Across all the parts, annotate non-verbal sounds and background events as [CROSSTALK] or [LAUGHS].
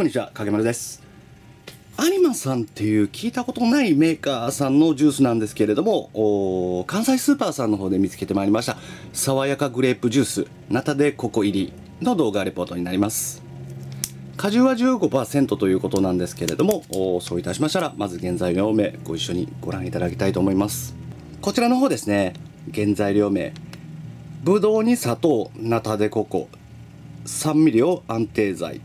こんにちは、影丸です。アニマさんっていう聞いたことないメーカーさんのジュースなんですけれども、関西スーパーさんの方で見つけてまいりました、爽やかグレープジュース、ナタデココ入りの動画レポートになります。果汁は15%ということなんですけれども、そういたしましたら、まず原材料名、ご一緒にご覧いただきたいと思います。こちらの方ですね、原材料名、ぶどうに砂糖、ナタデココ、酸味料安定剤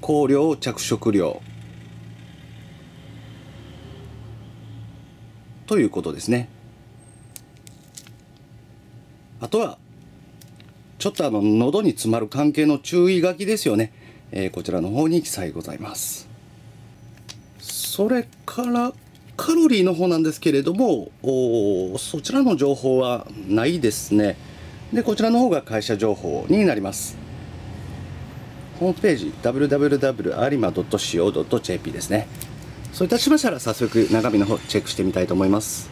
香料着色料。ということですね。あとはちょっとあの喉に詰まる関係の注意書きですよね、えーこちらの方に記載ございます。それからカロリーの方なんですけれどもおそちらの情報はないですね。でこちらの方が会社情報になります。ホームページ www.arima.co.jp ですね。そういたしましたら早速中身の方チェックしてみたいと思います。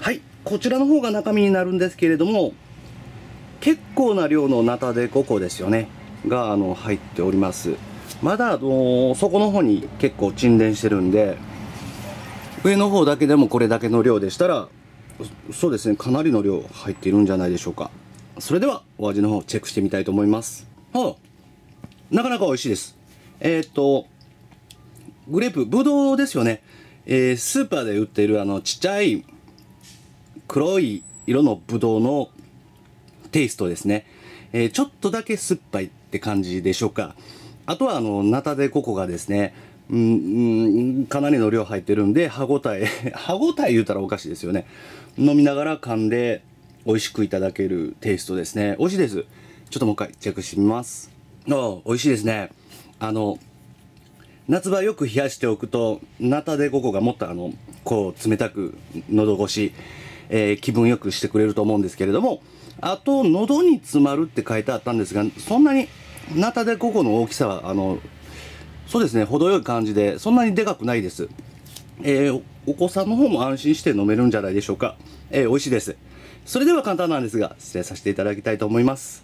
はいこちらの方が中身になるんですけれども結構な量のナタデココですよねがあの入っております。まだあの底の方に結構沈殿してるんで上の方だけでもこれだけの量でしたらそうですねかなりの量入っているんじゃないでしょうか。それではお味の方チェックしてみたいと思います。はあなかなか美味しいです。えーっとグレープぶどうですよね、えースーパーで売っているあのちっちゃい黒い色のぶどうのテイストですね、えーちょっとだけ酸っぱいって感じでしょうか。あとはあのナタデココがですねうんうんかなりの量入ってるんで歯ごたえ [LAUGHS] 歯ごたえ言うたらおかしいですよね。飲みながら噛んで美味しくいただけるテイストですね。美味しいです。ちょっともう一回チェックしてみます。ああ美味しいですね。あの夏場よく冷やしておくとナタデココがもっとあのこう冷たく喉越し、えー気分よくしてくれると思うんですけれどもあと喉に詰まるって書いてあったんですがそんなにナタデココの大きさはあのそうですね程よい感じでそんなにでかくないです。えーお子さんの方も安心して飲めるんじゃないでしょうか、えー美味しいです。それでは簡単なんですが失礼させていただきたいと思います。